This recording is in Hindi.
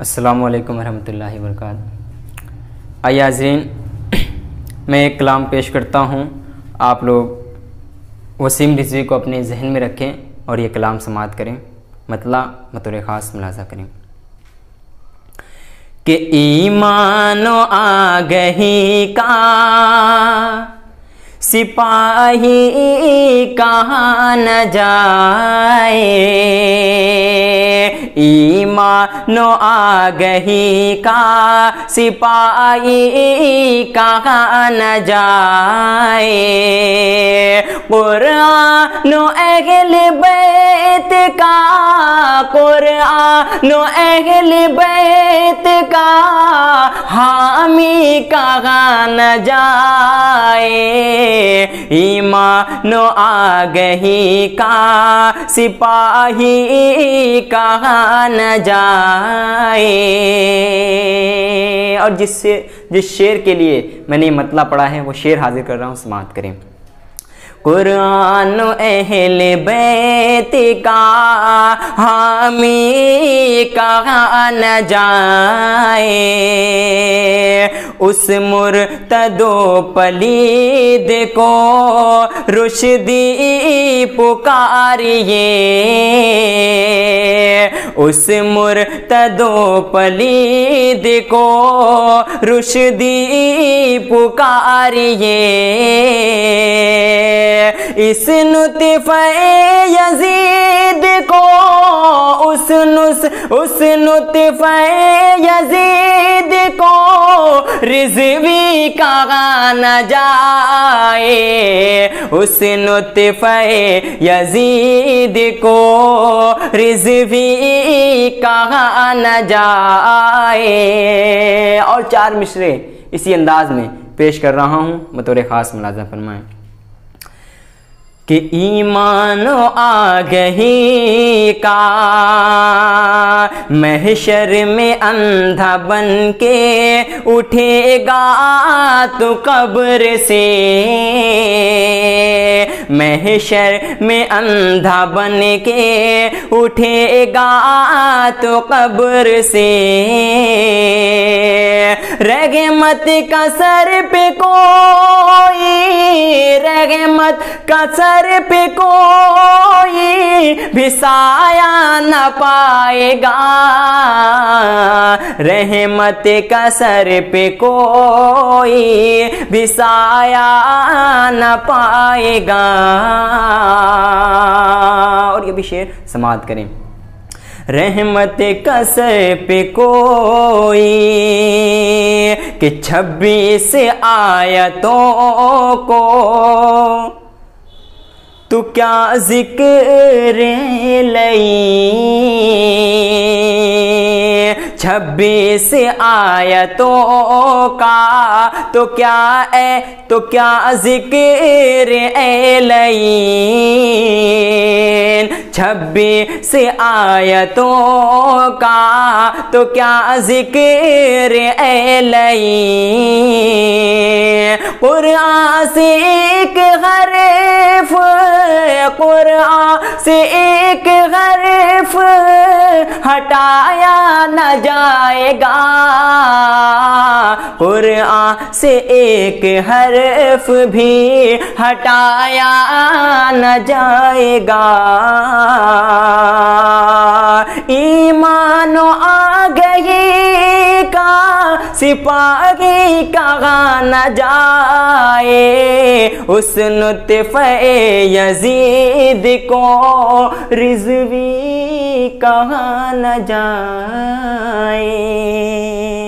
असलकम वरहमल वर्क आइए हाजरीन, मैं एक कलाम पेश करता हूँ। आप लोग वसीम रिजवी को अपने जहन में रखें और ये कलाम समात करें। मतला मतुर ख़ास मुलाजा करें। कि ईमानो आ गही का सिपाही कहाँ न जाए। ईमानो आ गही का सिपाही कहाँ न जाए। कुरानो अहल बैत का कुरानो अहल बैत का हामी कहाँ न जाए? ईमानो आ गही का, सिपाही कहाँ न जाए? और जिससे, जिस शेर के लिए मैंने मतला पढ़ा है, वो शेर हाजिर कर रहा हूँ समात करें। कुरान अहल बैत का हामी कहा न जाए। उस मुर्तदो पलीद को रुशदी पुकारिए उस मुर्तदो पलीद को रुशदी पुकारिए इस नुतफ यजीद को उस नुस, उस नुतफ यजीद को रिजवी कहाँ न जाए? उस नुतफ यजीद को रिजवी का न जाए? और चार मिसरे इसी अंदाज में पेश कर रहा हूँ। बतौर ख़ास मुलाजा फरमाएँ। कि ईमानो आ गही का। महशर में अंधा बन के उठेगा तो कब्र से। महशर में अंधा बन के उठेगा तो कब्र से। रहमत का सर पे कोई रहमत का सर पे कोई भिसाया न पाएगा। रहमत का सर पे कोई भिसाया न पाएगा। और ये भी शेर समात करें। रहमत कस पे कोई कि छब्बीस आयतों को तू क्या ज़िक्र लई छब्बीस आयतों का तो क्या है तो क्या ज़िक्र ए लई छब्बीस आयतों का तो क्या ज़िक्र ए लई कुरान से एक हरफ, कुरान से एक हरफ, हटाया न जाएगा। कुरान से एक हरफ भी हटाया न जाएगा। ईमानो आ गई का, सिपाही कहाँ न जाए। उस नुतफ यजीद को रिजवी कहाँ न जाए।